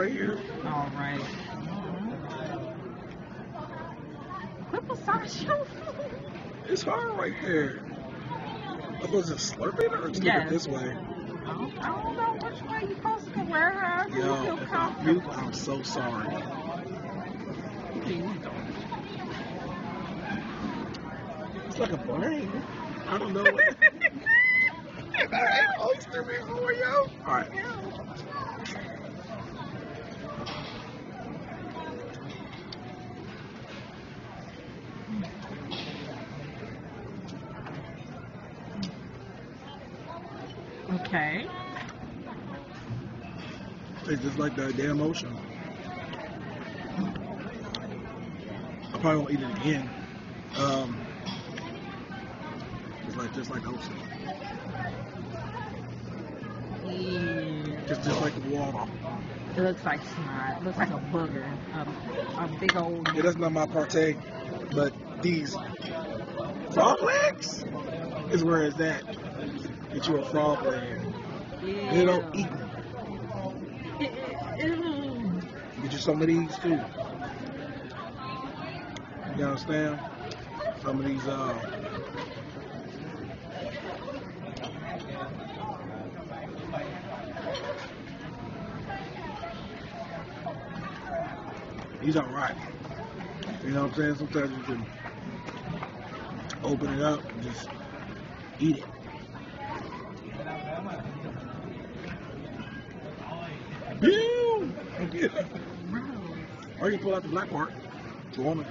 right here. All right. Your food? It's hard right there. I was just slurping it or just Yes. it this way. I don't, I don't know which way you're supposed to wear her. You Yo, feel if I puke, comfortable. I'm so sorry. Here we go. It's like a brain. I don't know. What... I ain't oyster before, yo. All right. Okay. It's just like that damn ocean. I probably won't eat it again. Um, it's like just like ocean. Ew. Just just like the water. It looks like snot. It looks like a booger. A, a big old. Yeah, that's not my partake. But these frog legs is where it's at. Get you a frog leg. They don't eat them. Ew. Get you some of these too. You understand? Some of these uh He's alright. You know what I'm saying? Sometimes you can open it up and just eat it. Ew! Gross. Or you pull out the black part. It's a woman.